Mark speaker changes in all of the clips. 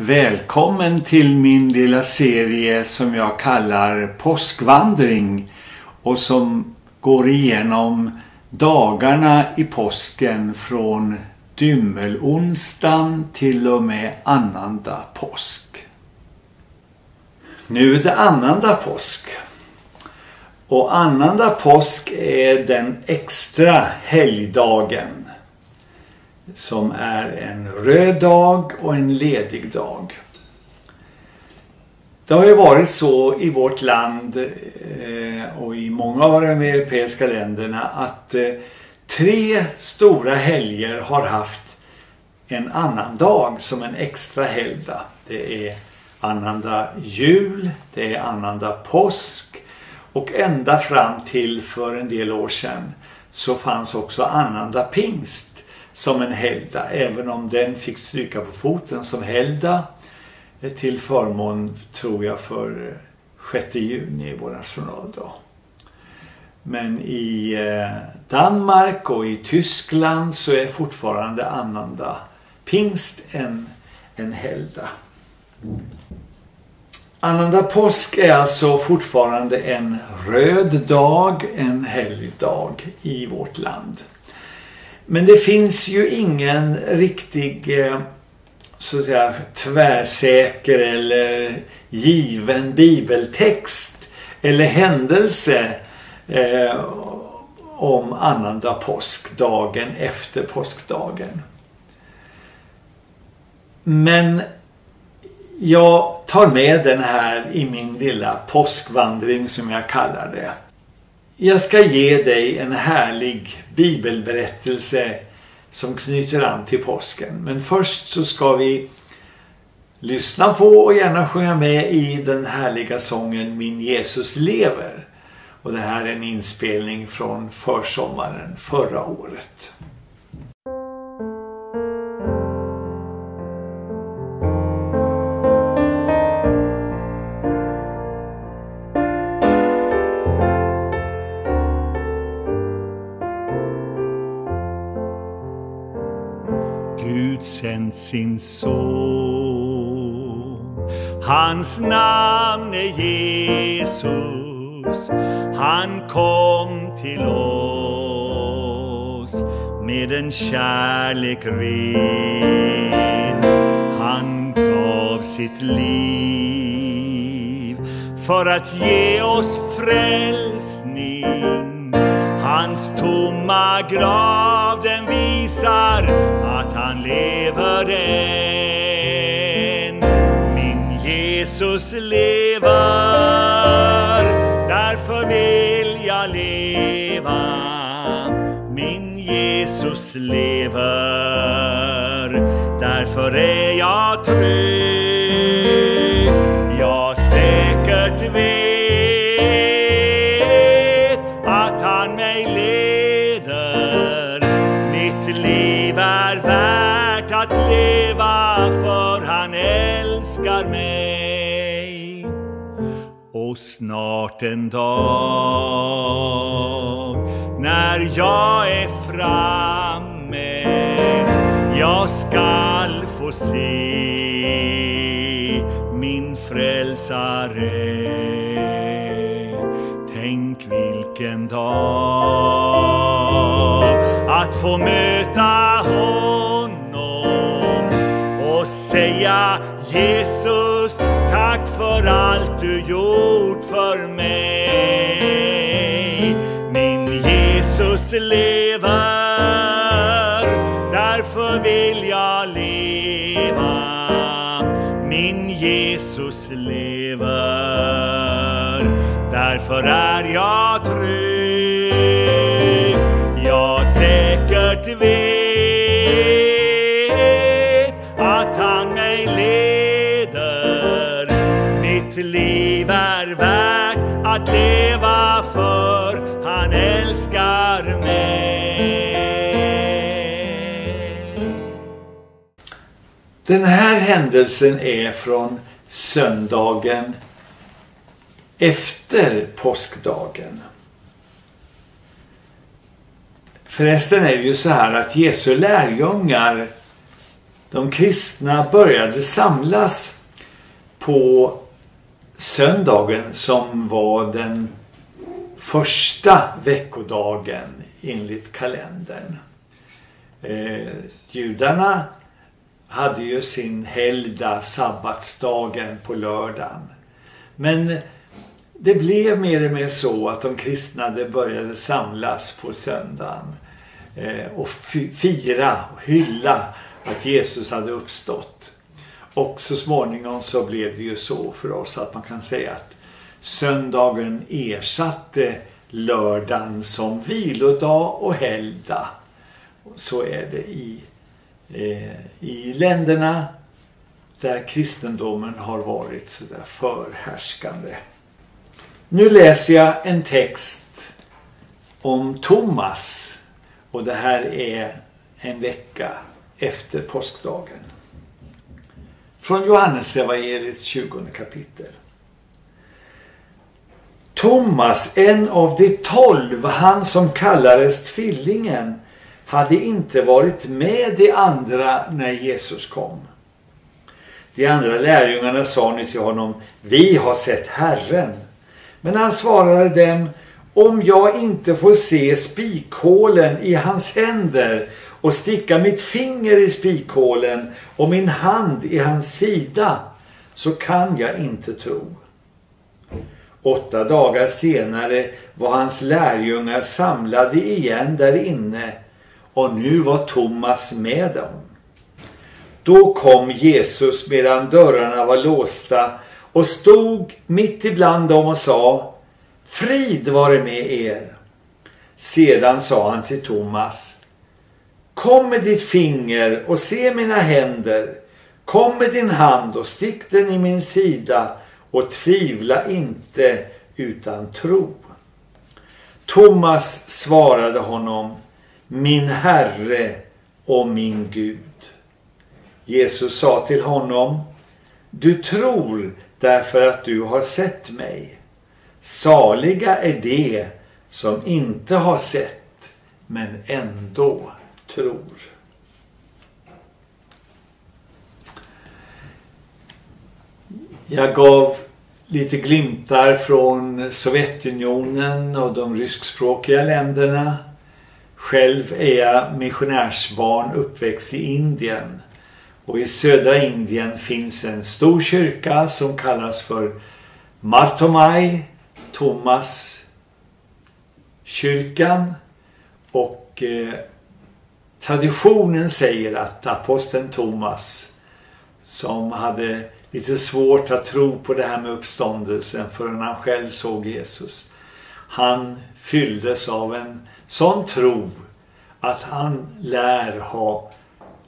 Speaker 1: Välkommen till min lilla serie som jag kallar Påskvandring och som går igenom dagarna i påsken från dymmelonsdagen till och med annanda påsk. Nu är det annanda påsk. Och annanda påsk är den extra helgdagen som är en röd dag och en ledig dag. Det har ju varit så i vårt land eh, och i många av de europeiska länderna att eh, tre stora helger har haft en annan dag som en extra helgdag. Det är annanda jul, det är annanda påsk och ända fram till för en del år sedan så fanns också annanda pingst som en helgdag. Även om den fick stryka på foten som helgdag eh, till förmån tror jag för eh, 6 juni i vår nationaldag. Men i eh, Danmark och i Tyskland så är fortfarande annandag pingst en, en helgdag. Annandag påsk är alltså fortfarande en röd dag, en helgdag i vårt land. Men det finns ju ingen riktig eh, så att säga tvärsäker eller given bibeltext eller händelse eh, om annandag påsk, dagen efter påskdagen. Men jag tar med den här i min lilla påskvandring som jag kallar det. Jag ska ge dig en härlig bibelberättelse som knyter an till påsken. Men först så ska vi lyssna på och gärna sjunga med i den härliga sången Min Jesus lever. Och det här är en inspelning från försommaren förra året. Sin son. Hans namn är Jesus. Han kom till oss med en kärlek ren. Han gav sitt liv för att ge oss frälsning. Hans tomma grav den visar att han lever den. Min Jesus lever, därför vill jag leva. Min Jesus lever, därför är jag trygg. Jag säkert vet snart en dag. När jag är framme jag skall få se min frälsare. Tänk vilken dag att få möta honom och säga Jesus, tack för allt du gjort för mig. Min Jesus lever, därför vill jag leva. Min Jesus lever, därför är jag trygg. Att leva för han älskar mig. Den här händelsen är från söndagen efter påskdagen. Förresten är det ju så här att Jesu lärjungar de kristna började samlas på söndagen som var den första veckodagen enligt kalendern. Eh, judarna hade ju sin helgdag, sabbatsdagen på lördagen. Men det blev mer och mer så att de kristna började samlas på söndagen eh, och fira och hylla att Jesus hade uppstått. Och så småningom så blev det ju så för oss att man kan säga att söndagen ersatte lördagen som vilodag och helgdag. Så är det i, eh, i länderna där kristendomen har varit så där förhärskande. Nu läser jag en text om Thomas och det här är en vecka efter påskdagen. Från Johannes evangeliets 20 kapitel. Thomas, en av de tolv, han som kallades tvillingen, hade inte varit med de andra när Jesus kom. De andra lärjungarna sa nu till honom, vi har sett Herren. Men han svarade dem, om jag inte får se spikhålen i hans händer och sticka mitt finger i spikhålen och min hand i hans sida så kan jag inte tro. Åtta dagar senare var hans lärjungar samlade igen där inne och nu var Thomas med dem. Då kom Jesus medan dörrarna var låsta och stod mitt ibland dem och sa Frid vare med er. Sedan sa han till Thomas Kom med ditt finger och se mina händer. Kom med din hand och stick den i min sida och tvivla inte utan tro. Thomas svarade honom Min Herre och min Gud. Jesus sa till honom Du tror därför att du har sett mig. Saliga är de som inte har sett men ändå tror. Jag gav lite glimtar från Sovjetunionen och de ryskspråkiga länderna. Själv är jag missionärsbarn uppväxt i Indien. Och i södra Indien finns en stor kyrka som kallas för Martomai Thomas kyrkan och eh, traditionen säger att aposteln Thomas som hade lite svårt att tro på det här med uppståndelsen förrän han själv såg Jesus. Han fylldes av en sån tro att han lär ha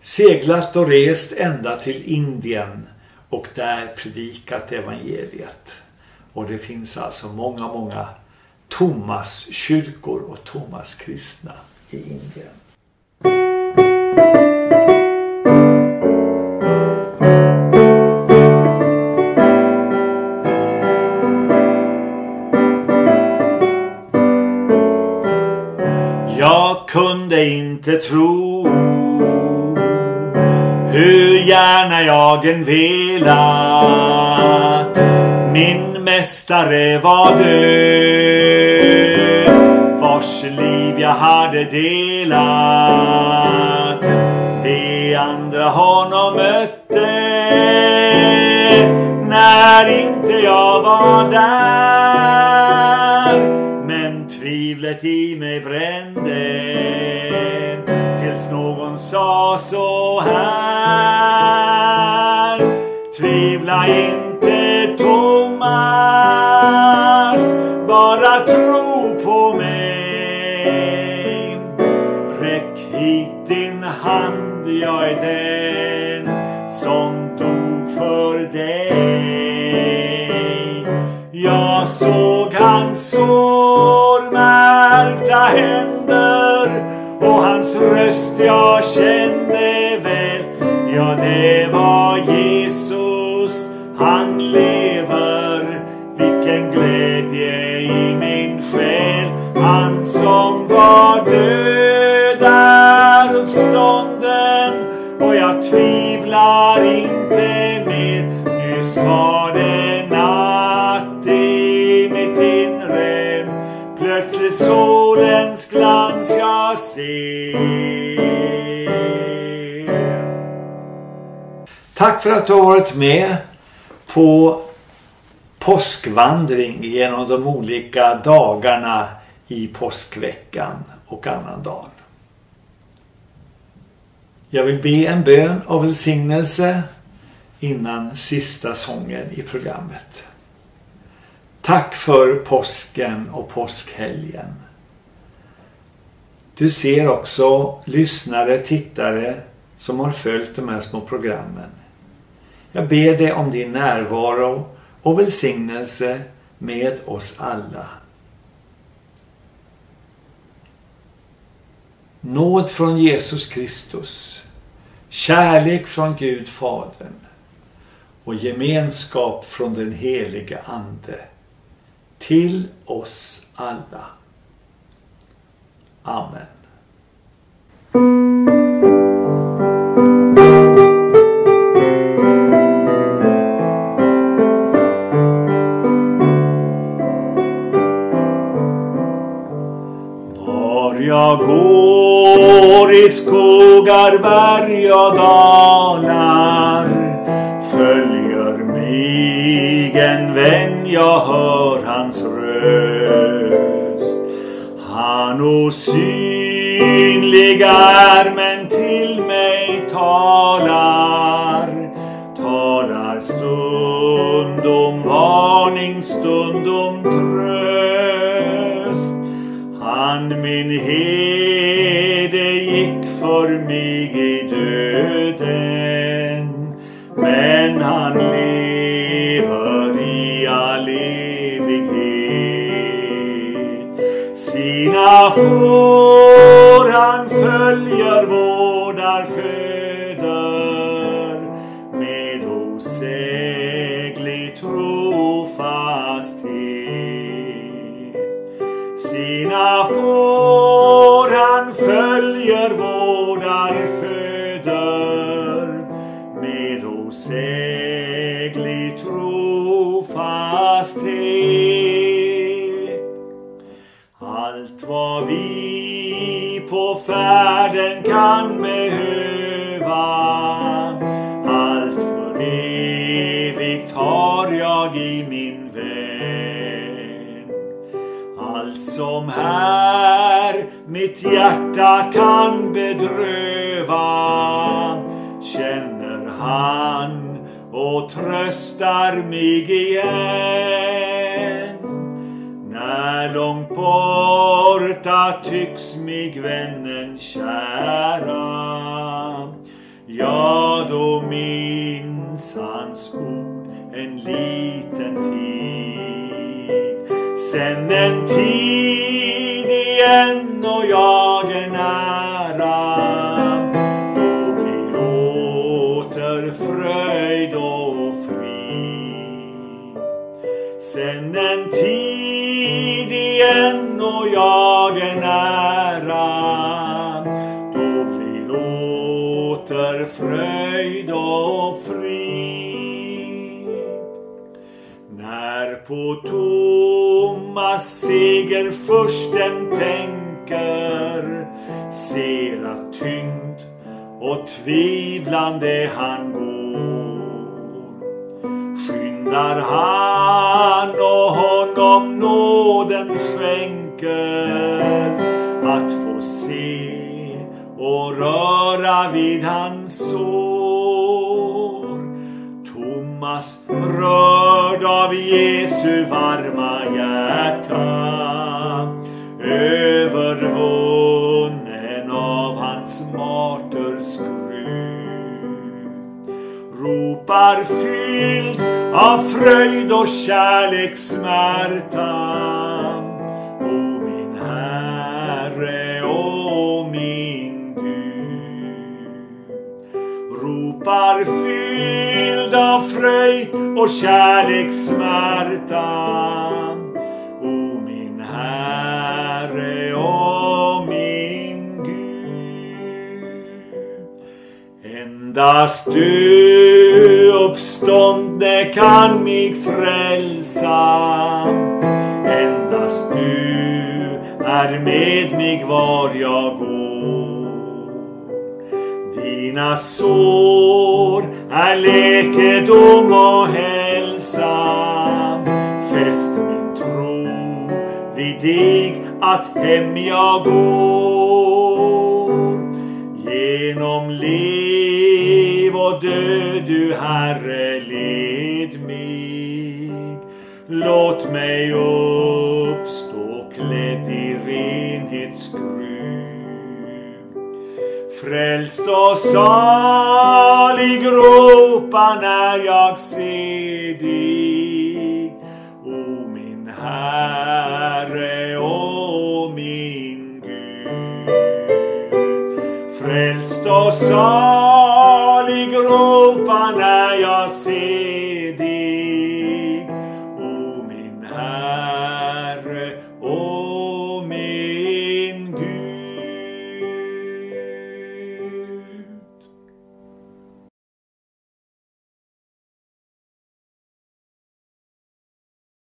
Speaker 1: seglat och rest ända till Indien och där predikat evangeliet. Och det finns alltså många, många Thomas kyrkor och Thomas kristna i Indien. Inte tro hur gärna jag än velat. Min mästare var död vars liv jag hade delat. De andra honom mötte när inte jag var där. So so high. Jag kände väl ja det var Jesus han lever vilken glädje i min själ han som var död är uppstånden och jag tvivlar tvivlar inte mer. Nyss var det natt i mitt inre. Plötsligt solens glans jag ser. Tack för att du har varit med på påskvandring genom de olika dagarna i påskveckan och annandagen. Jag vill be en bön av välsignelse innan sista sången i programmet. Tack för påsken och påskhelgen. Du ser också lyssnare, tittare som har följt de här små programmen. Jag ber dig om din närvaro och välsignelse med oss alla. Nåd från Jesus Kristus, kärlek från Gud Fadern och gemenskap från den helige Ande till oss alla. Amen. Skogar, berg och dalar följer mig en vän, jag hör hans röst. Han osynlig är men till mig talar talar stundom varning, stundom tröst. Han min hel gick för mig i döden men han lever i all evighet. Sina får evigt har jag i min vän. Allt som här mitt hjärta kan bedröva känner han och tröstar mig igen. När långt borta tycks mig vännen kära Jag hans ord en liten tid. Sen en tid igen. På Thomas seger försten tänker Ser att tyngd och tvivlande han går. Skyndar han och honom nåden skänker att få se och röra vid han rörd av Jesu varma hjärta övervunnen av hans marterskru, ropar fylld av fröjd och kärlekssmärta. O min Herre, o min Gud. Ropar fylld av fröjd och kärlekssmärta. O min Herre, och min Gud. Endast du uppståndne kan mig frälsa. Endast du är med mig var jag går. Dina sår är läkedom och hälsa. Fäst min tro vid dig att hem jag går. Genom liv och död du Herre led mig. Låt mig uppstå klädd i renhetsgrud. Frälst och salig ropa när jag ser dig. O min Herre och min Gud. Frälst och salig